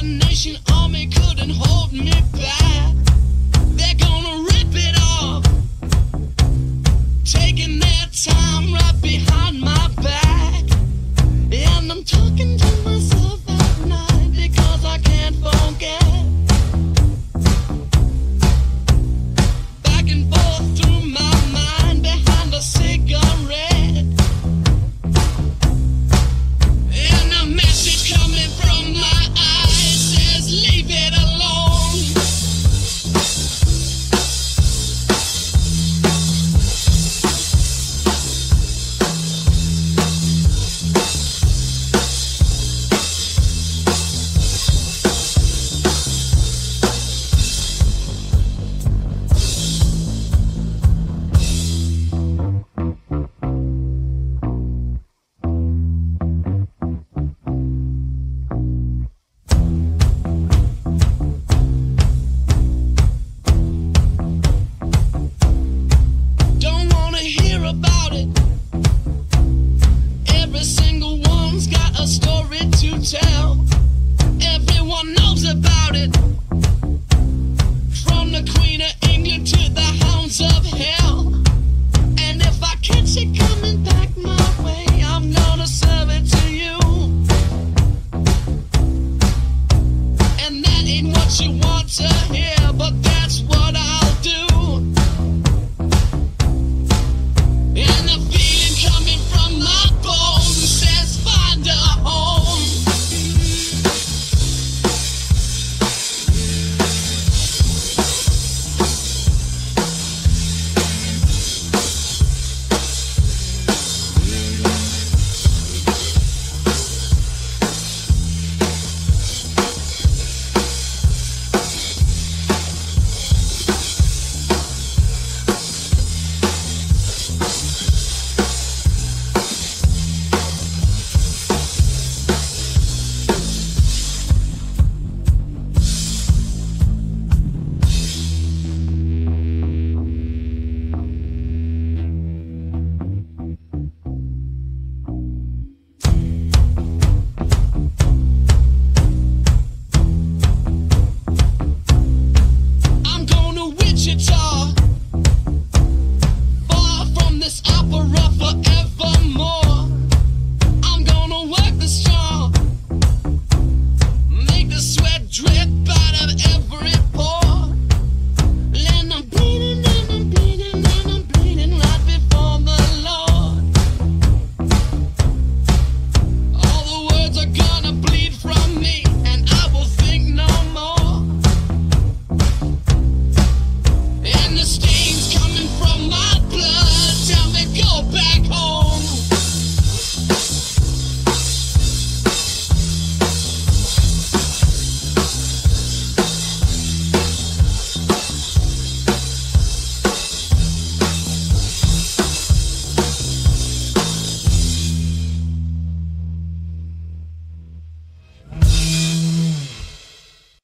seven nation army couldn't hold me back. They're gonna rip it off, taking their time right behind my back. And I'm talking to myself. Everyone knows about it. From the Queen